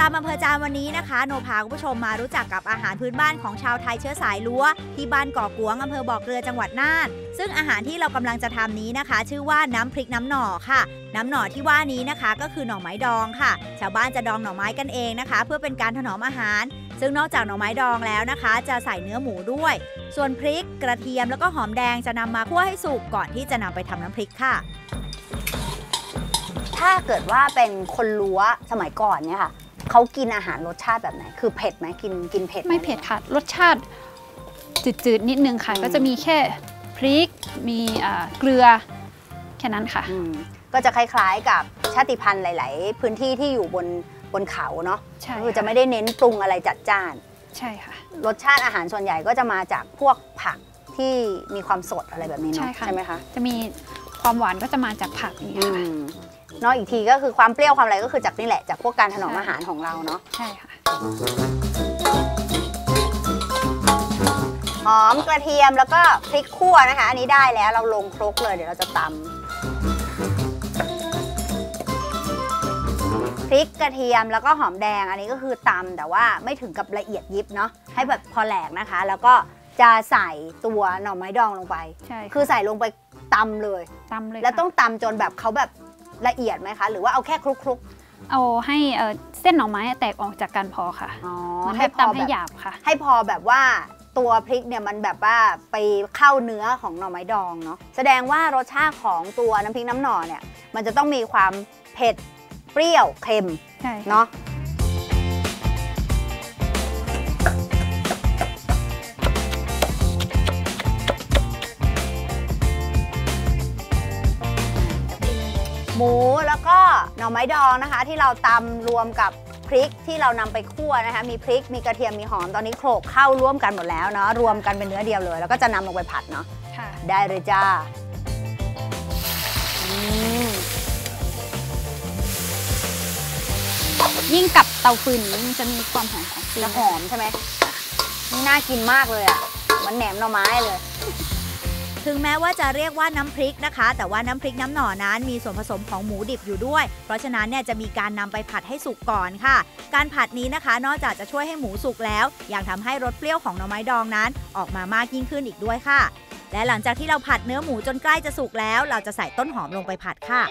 ตามอำเภอจามวันนี้นะคะ โนพาคุณผู้ชมมารู้จักกับอาหารพื้นบ้านของชาวไทยเชื้อสายลัวที่บ้านก่อกวงอำเภอบ่อเกลือจังหวัดน่าน ซึ่งอาหารที่เรากำลังจะทำนี้นะคะ ชื่อว่าน้ำพริกน้ำหน่อค่ะ น้ำหน่อที่ว่านี้นะคะ ก็คือหน่อไม้ดองค่ะ ชาวบ้านจะดองหน่อไม้กันเองนะคะ เพื่อเป็นการถนอมอาหาร ซึ่งนอกจากหน่อไม้ดองแล้วนะคะ จะใส่เนื้อหมูด้วย ส่วนพริก กระเทียมแล้วก็หอมแดงจะนำมาคั่วให้สุกก่อนที่จะนำไปทำน้ำพริกค่ะ ถ้าเกิดว่าเป็นคนลัวสมัยก่อนเนี่ยค่ะ เขากินอาหารรสชาติแบบไหน คือเผ็ดไหมกินกินเผ็ดหไม่เผ็ดค่ะ รสชาติจืดๆนิดนึงค่ะอืมก็จะมีแค่พริก มีอ่าเกลือแค่นั้นค่ะอืมก็จะคล้ายๆกับชาติพันธุ์หลาย ๆ พื้นที่ที่อยู่บนบนเขาเนาะใช่ก็คือค่ะจะไม่ได้เน้นปรุงอะไรจัดจ้าน ใช่ค่ะ รสชาติอาหารส่วนใหญ่ก็จะมาจากพวกผักที่มีความสดอะไรแบบนี้เนาะใช่ค่ะใช่ไหมคะ จะมีความหวานก็จะมาจากผักอย่างอืเงี้ยค่ะม เนอกอีกทีก็คือความเปรี้ยวความอะไรก็คือจากนี่แหละจากพวกการถนอมใช่อาหารของเราเนาะใช่ค่ะหอมกระเทียมแล้วก็พริกขั่วนะคะ อันนี้ได้แล้วเราลงครกเลยเดี๋ยวเราจะตำพริกกระเทียมแล้วก็หอมแดงอันนี้ก็คือตำแต่ว่าไม่ถึงกับละเอียดยิบเนาะให้แบบพอแหลกนะคะ แล้วก็จะใส่ตัวหน่อไม้ดองลงไป ใช่ะคือใส่ลงไปตำเลยตำเลย แล้วค่ะต้องตำจนแบบเขาแบบ ละเอียดไหมคะ หรือว่าเอาแค่คลุกเอาให้เอ่อเส้นหน่อไม้แตกออกจากกันพอค่ะๆอ๋อมันให้ให้พอตำให้แบบหยาบค่ะ ให้พอแบบว่าตัวพริกเนี่ยมันแบบว่าไปเข้าเนื้อของหน่อไม้ดองเนาะแสดงว่ารสชาติของตัวน้ำพริกน้ำหน่อเนี่ย มันจะต้องมีความเผ็ดเปรี้ยวเค็มใช่ค่ะเนาะ หมูแล้วก็หน่อไม้ดองนะคะ ที่เราตำรวมกับพริกที่เรานำไปคั่วนะคะมีพริกมีกระเทียมมีหอมตอนนี้โขลกเข้าร่วมกันหมดแล้วเนาะรวมกันเป็นเนื้อเดียวเลย แล้วก็จะนำลงไปผัดเนาะค่ะได้เลยจ้าอืมยิ่งกับเตาฟืนอย่างนี้มันจะมีความหอมของฟืนจะหอมใช่ไหมนี่น่ากินมากเลยอะเหมันแหนมหน่อไม้เลย ถึงแม้ว่าจะเรียกว่าน้ำพริกนะคะ แต่ว่าน้ำพริกน้ำหน่อนั้นมีส่วนผสมของหมูดิบอยู่ด้วย เพราะฉะนั้นเนี่ยจะมีการนำไปผัดให้สุกก่อนค่ะ การผัดนี้นะคะ นอกจากจะช่วยให้หมูสุกแล้ว ยังทำให้รสเปรี้ยวของหน่อไม้ดองนั้น ออกมามากยิ่งขึ้นอีกด้วยค่ะ และหลังจากที่เราผัดเนื้อหมูจนใกล้จะสุกแล้ว เราจะใส่ต้นหอมลงไปผัดค่ะ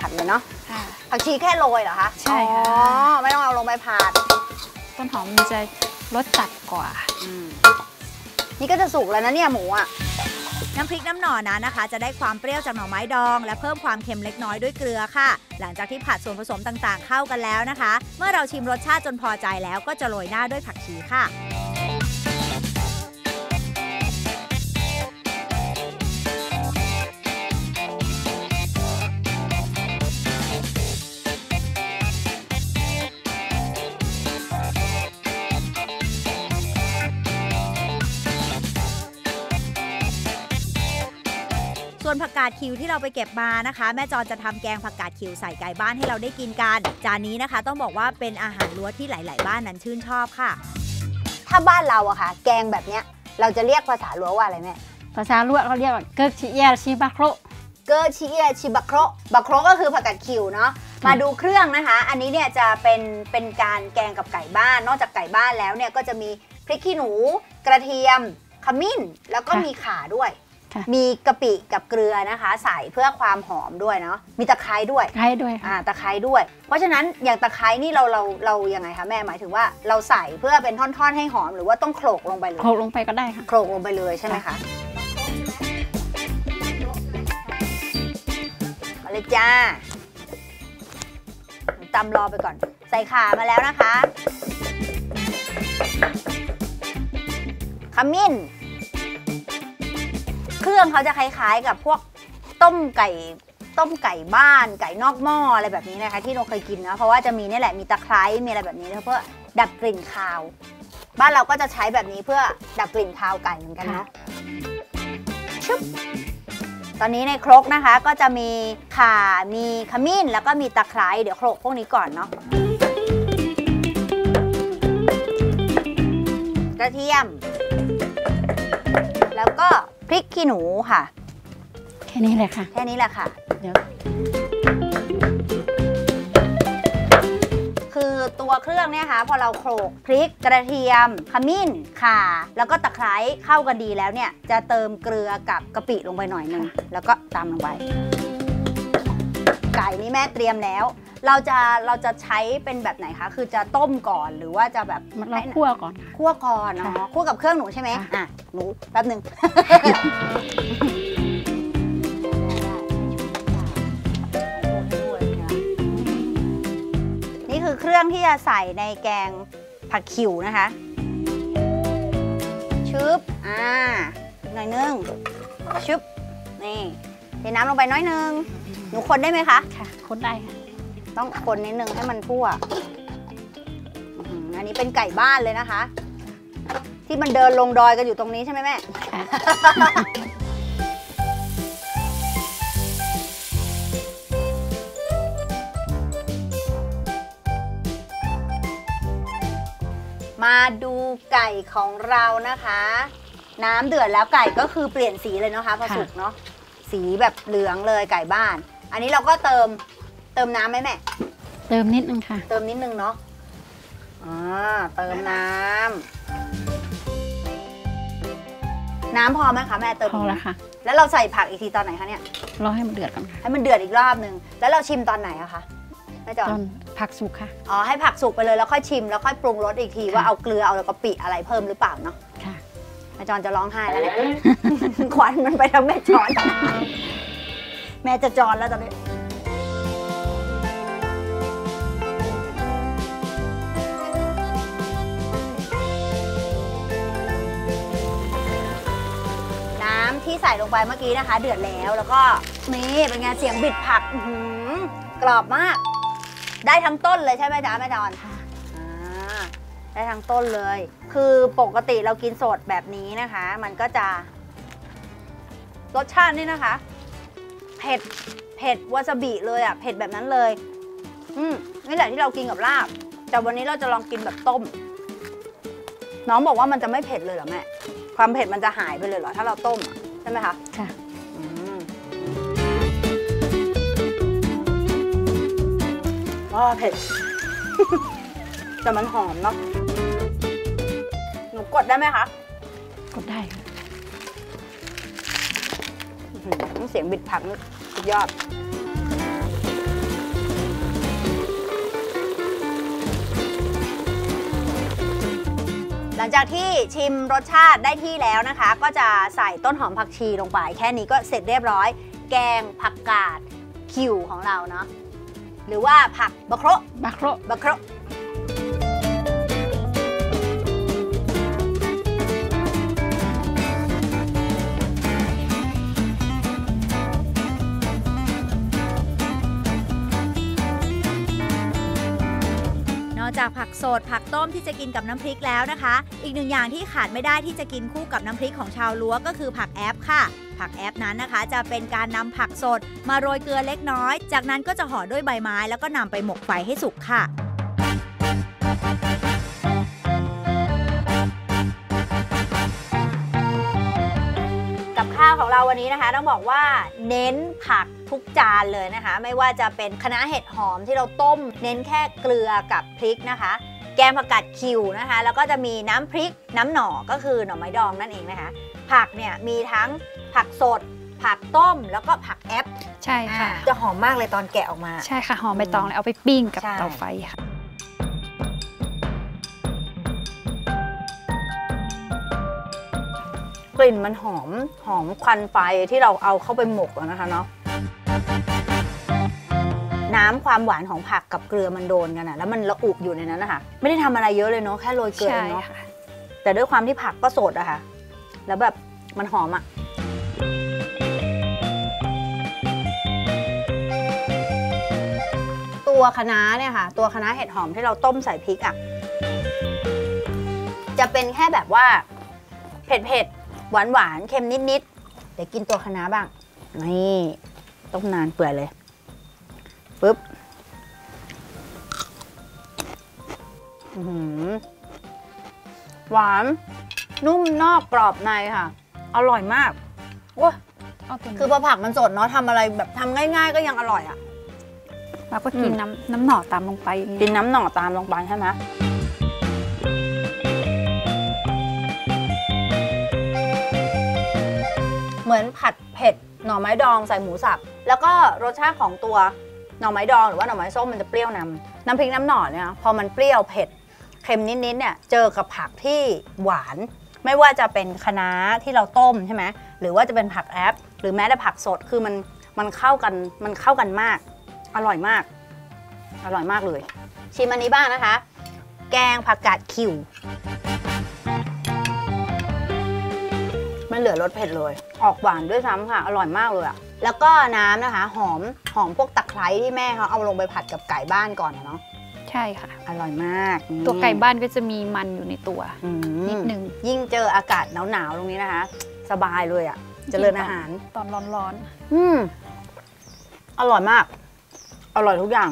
ผัดเลยเนาะค่ะผักชีแค่โรยเหรอคะใช่ค่ะอ๋อไม่ต้องเอาลงไปผัด ต้นหอมมันจะรสจัดกว่า นี่ก็จะสุกแล้วนะเนี่ยหมูอะน้ำพริกน้ำหน่อนั้นนะคะ จะได้ความเปรี้ยวจากหน่อไม้ดอง และเพิ่มความเค็มเล็กน้อยด้วยเกลือค่ะ หลังจากที่ผัดส่วนผสมต่างๆเข้ากันแล้วนะคะ เมื่อเราชิมรสชาติจนพอใจแล้วก็จะโรยหน้าด้วยผักชีค่ะ วนผักกาดคิวที่เราไปเก็บมานะคะ แม่จอนจะทำแกงผักกาดคิวใส่ไก่บ้านให้เราได้กินกัน จานนี้นะคะ ต้องบอกว่าเป็นอาหารล้วนที่หลาย ๆ บ้านนั้นชื่นชอบค่ะ ถ้าบ้านเราอะค่ะ แกงแบบเนี้ยเราจะเรียกภาษาลัวว่าอะไรแม่ภาษาลวดเขาเรียกว่าเกิกชิเอียชิบะโครเกอร์ชิเอียชิบักโครบักโครก็คือผักกาดคิวเนาะมาดูเครื่องนะคะ อันนี้เนี่ยจะเป็นเป็นการแกงกับไก่บ้าน นอกจากไก่บ้านแล้วเนี่ยก็จะมีพริกขี้หนู กระเทียมขมิ้น แล้วก็มีข่าด้วยค่ะ มีกะปิกับเกลือนะคะ ใส่เพื่อความหอมด้วยเนาะมีตะไคร้ด้วยใครด้วยค่ะอ่าตะไคร้ด้วย เพราะฉะนั้นอย่างตะไคร้นี่เราเราเรายังไงคะแม่หมายถึงว่าเราใส่เพื่อเป็นท่อนๆให้หอม หรือว่าต้องโขลกลงไปเลยโขลกลงไปก็ได้ค่ะโขลกลงไปเลยใช่ไหมคะมาเลยจ้าตำรอไปก่อน ใส่ขามาแล้วนะคะขมิ้น เครื่องเขาจะคล้ายๆกับพวกต้มไก่ต้มไก่บ้านไก่นอกหม้ออะไรแบบนี้นะคะ ที่เราเคยกินนะเพราะว่าจะมีนี่แหละมีตะไคร้มีอะไรแบบนี้นะเพื่อดับกลิ่นคาว บ้านเราก็จะใช้แบบนี้เพื่อดับกลิ่นคาวไก่เหมือนกันเนาะชุบตอนนี้ในครกนะคะก็จะมีข่ามีขมิ้นแล้วก็มีตะไคร้เดี๋ยวโขลกพวกนี้ก่อนเนาะกระเทียม แล้วก็ พริกขี้หนูค่ะ แค่นี้แหละค่ะ แค่นี้แหละค่ะ เดี๋ยว คือตัวเครื่องเนี่ยค่ะพอเราโขลกพริกกระเทียม ขมิ้นข่า แล้วก็ตะไคร้เข้ากันดีแล้วเนี่ย จะเติมเกลือกับกะปิลงไปหน่อยหนึง แล้วก็ตามลงไป ไก่นี่แม่เตรียมแล้ว เราจะเราจะใช้เป็นแบบไหนคะ คือจะต้มก่อนหรือว่าจะแบบมันเราคั่วก่อนค่ะคั่วก่อนเนาะค่ะคั่วกับเครื่องหนูใช่ไหมค่ะอะหนูแป๊บหนึ่งนี่คือเครื่องที่จะใส่ในแกงผักขิวนะคะชึบอ่าอีกหน่อยนึงชึบนี่เทน้ำลงไปน้อยนึง หนูคนได้ไหมคะ ค่ะ คนได้ค่ะ ต้องคนนิดนึงให้มันทั่วอื้อหืออันนี้เป็นไก่บ้านเลยนะคะ ที่มันเดินลงดอยกันอยู่ตรงนี้ใช่ไหมแม่ค่ะมาดูไก่ของเรานะคะ น้ำเดือดแล้วไก่ก็คือเปลี่ยนสีเลยเนาะคะพอค่ะสุกเนาะสีแบบเหลืองเลยไก่บ้าน อันนี้เราก็เติม เติมน้ำไหมแม่ เติมนิดนึงค่ะ เติมนิดนึงเนาะอ่าเติมน้ำ น้ำพอไหมคะแม่เติมพออีกไหมแล้วค่ะ แล้วเราใส่ผักอีกทีตอนไหนคะเนี่ย รอให้มันเดือดก่อนค่ะ ให้มันเดือดอีกรอบนึง แล้วเราชิมตอนไหนอะคะแม่จอตนอนผักสุกค่ะ อ๋อให้ผักสุกไปเลยแล้วค่อยชิมแล้วค่อยปรุงรสอีกทีค่ะว่าเอาเกลือเอากะปิอะไรเพิ่มหรือเปล่าเนาะ ค่ะแม่จอนจะร้องไห้แล้วเนี่ยควันมันไปทางแม่จอน แม่จะจอนแล้วตอนนี้น้ ส่ลงไปเมื่อกี้นะคะ เดือดแล้วแล้วก็นี่เป็นไงเสียงบิดผักอื้อหือกรอบมาก ได้ทั้งต้นเลยใช่ไหมจ๊ะแม่จอนค่ะอ่าได้ทั้งต้นเลย คือปกติเรากินสดแบบนี้นะคะ มันก็จะรสชาตินี่นะคะ เผ็ด เผ็ดวาซาบิเลยอะ เผ็ดแบบนั้นเลย อืมนี่แหละที่เรากินกับลาบ แต่วันนี้เราจะลองกินแบบต้ม น้องบอกว่ามันจะไม่เผ็ดเลยเหรอแม่ ความเผ็ดมันจะหายไปเลยเหรอ ถ้าเราต้มอะ ใช่ไหมคะค่ะอืมอ๋อเผ็ด แต่มันหอมเนาะหนูกดได้ไหมคะ กดได้ค่ะอื้อหือเสียงบิดผักนี่สุดยอด ลังจากที่ชิมรสชาติได้ที่แล้วนะคะ ก็จะใส่ต้นหอมผักชีลงไป แค่นี้ก็เสร็จเรียบร้อย แกงผักกาดคิวของเราเนาะหรือว่าผักบะเคราะบักโรบะเคร อกจากผักสดผักต้มที่จะกินกับน้ำพริกแล้วนะคะ อีกหนึ่งอย่างที่ขาดไม่ได้ที่จะกินคู่กับน้ำพริกของชาวลัวก็คือผักแอปค่ะ ผักแอปนั้นนะคะ จะเป็นการนำผักสด มาโรยเกลือเล็กน้อย จากนั้นก็จะห่อด้วยใบไม้ แล้วก็นำไปหมกไฟให้สุกค่ะ วของเราวันนี้นะคะต้องบอกว่าเน้นผักทุกจานเลยนะคะ ไม่ว่าจะเป็นคณะน้าเห็ดหอมที่เราต้ม เน้นแค่เกลือกับพริกนะคะ แกงผักกาดคิวนะคะ แล้วก็จะมีน้ำพริกน้ำหน่อก็คือหน่อไม้ดองนั่นเองนะคะ ผักเนี่ยมีทั้งผักสดผักต้มแล้วก็ผักแอป ใช่ค่ะ จะหอมมากเลยตอนแกะออกมา ใช่ค่ะ หอมใบตองแล้วเอาไปปิ้งกับใช่เตาไฟค่ะ กลิ่นมันหอมหอมควันไฟที่เราเอาเข้าไปหมกอะนะคะเนาะน้ำความหวานของผักกับเกลือมันโดนกันอะแล้วมันระอุอยู่ในนั้นนะคะไม่ได้ทำอะไรเยอะเลยเนาะแค่โรยเกลือใช่เองเนาะค่ะแต่ด้วยความที่ผักก็สดอะค่ะ แล้วแบบมันหอมอะตัวคะน้าเนี่ยค่ะ ตัวคะน้าเห็ดหอมที่เราต้มใส่พริกอะจะเป็นแค่แบบว่าเผ็ดเผ็ด หวานหวานๆเค็มนิดนิดๆเดี๋ยวกินตัวคะน้าบ้าง นี่ต้มนานเปื่อยเลยปุ๊บอื้อหือหวาน นุ่มนอกกรอบในค่ะ อร่อยมากว้าเอาตัวนี้คือพอผักมันสดเนาะทำอะไรแบบทำง่าย ๆ ก็ยังอร่อยอะ่ะเราก็กินอืมน้ำน้ำหน่อตามลงไปอย่างกิเงี้นยน้ำหน่อตามลงไปใช่ไหม มือนผัดเผ็ดหน่อไม้ดองใส่หมูสับ แล้วก็รสชาติของตัวหน่อไม้ดองหรือว่าหน่อไม้ส้มมันจะเปรี้ยวนำน้ำพริกน้ำหน่อเนี่ยพอมันเปรี้ยวเผ็ดเค็มนิดๆเนี่ยเจอกับผักที่หวาน ไม่ว่าจะเป็นคะน้าที่เราต้มใช่ไหมหรือว่าจะเป็นผักแอป หรือแม้แต่ผักสดคือมันมันเข้ากันมันเข้ากันมาก อร่อยมาก อร่อยมากเลย ชิมอันนี้บ้างนะคะ แกงผักกาดขิว ไม่เหลือรสเผ็ดเลย ออกหวานด้วยซ้ำค่ะ อร่อยมากเลยอะแล้วก็น้ำนะคะ หอมหอมพวกตะไคร้ที่แม่เขาเอาลงไปผัดกับไก่บ้านก่อนอะเนาะใช่ค่ะ อร่อยมากนี่ตัวไก่บ้านก็จะมีมันอยู่ในตัว อืมนิดนึง ยิ่งเจออากาศหนาวๆตรงนี้นะคะ สบายเลยอะเจริญอาหาร ตอนร้อนอืมอร่อยมาก อร่อยทุกอย่าง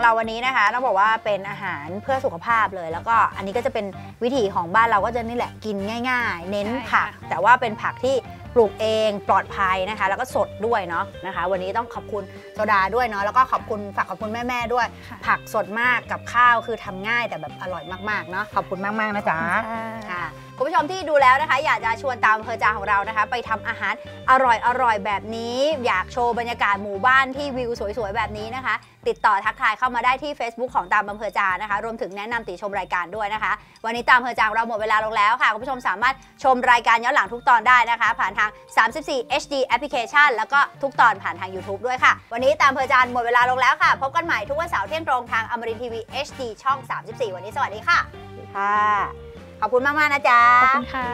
ของเราวันนี้นะคะต้องบอกว่าเป็นอาหารเพื่อสุขภาพเลย แล้วก็อันนี้ก็จะเป็นวิถีของบ้านเราก็จะนี่แหละกินง่าย ๆ เน้นผัก แต่ว่าเป็นผักที่ปลูกเองปลอดภัยนะคะ แล้วก็สดด้วยเนาะนะคะ วันนี้ต้องขอบคุณโซดาด้วยเนาะแล้วก็ขอบคุณฝากขอบคุณแม่ ๆ ด้วยๆค่ะผักสดมากกับข้าวคือทำง่ายแต่แบบอร่อยมากๆเนาะขอบคุณมากๆนะจ๊ะค่ะ คุณผู้ชมที่ดูแล้วนะคะ อยากจะชวนตามอำเพอจาของเรานะคะ ไปทำอาหารอร่อยอร่อยแบบนี้ อยากโชว์บรรยากาศหมู่บ้านที่วิวสวยๆแบบนี้นะคะ ติดต่อทักทายเข้ามาได้ที่ Facebook ของตามอำเภอจานะคะ รวมถึงแนะนำติชมรายการด้วยนะคะ วันนี้ตามอำเภอจาของเราหมดเวลาลงแล้วค่ะคุณผู้ชมสามารถชมรายการย้อนหลังทุกตอนได้นะคะ ผ่านทาง 34 HD Application แล้วก็ทุกตอนผ่านทาง YouTube ด้วยค่ะ วันนี้ตามอำเภอจานหมดเวลาลงแล้วค่ะ พบกันใหม่ทุกวันเสาร์เที่ยงตรงทางอมรินทีวี HD ช่อง 34 วันนี้สวัสดีค่ะค่ะ ขอบคุณมาก ๆ นะจ๊ะ ขอบคุณค่ะ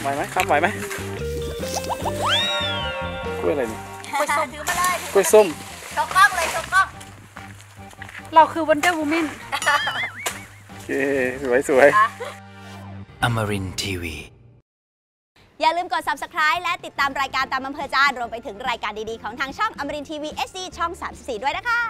ไหวไหมครับไหวไหมกล้วยอะไรเนี่ยกล้วยส้มถือมาเลยกล้วยส้มโชว์กล้องเลยโชว์กล้อง เราคือ Wonder Woman โอเคสวยสวย Amarin TV. อย่าลืมกด subscribe และติดตามรายการตามอำเภอจานรวมไปถึงรายการดีๆ ของทางช่องอมรินทีวี SD ช่อง 34 ด้วยนะคะ